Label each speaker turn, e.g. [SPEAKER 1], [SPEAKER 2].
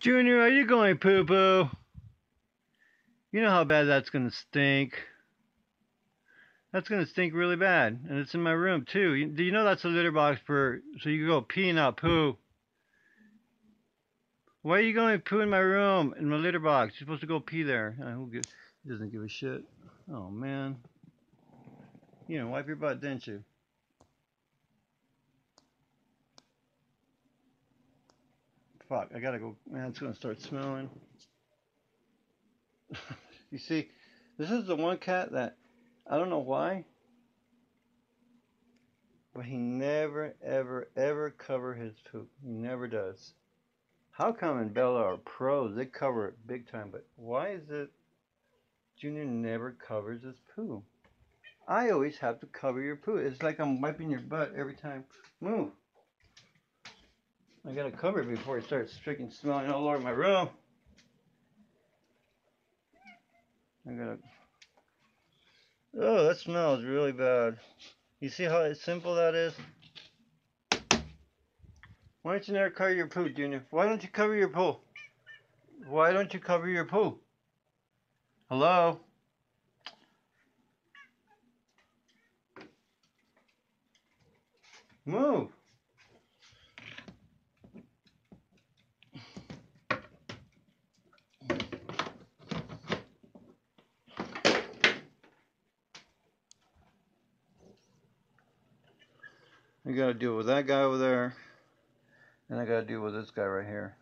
[SPEAKER 1] Junior, are you going poo poo? You know how bad that's going to stink. That's going to stink really bad. And it's in my room too. Do you know that's a litter box for so you can go pee not poo? Why are you going poo in my room in my litter box? You're supposed to go pee there. Gives, doesn't give a shit. Oh man. You know, wipe your butt, didn't you? Fuck, I gotta go. Man, it's gonna start smelling. you see, this is the one cat that I don't know why, but he never, ever, ever cover his poop. He never does. How come in Bella are pros? They cover it big time, but why is it Junior never covers his poo? I always have to cover your poo. It's like I'm wiping your butt every time. Move. I gotta cover it before it starts freaking smelling all over my room. I gotta. Oh, that smells really bad. You see how simple that is? Why don't you never cover your poo, Junior? Why don't you cover your poo? Why don't you cover your poo? Hello? Move. I gotta deal with that guy over there. And I gotta deal with this guy right here.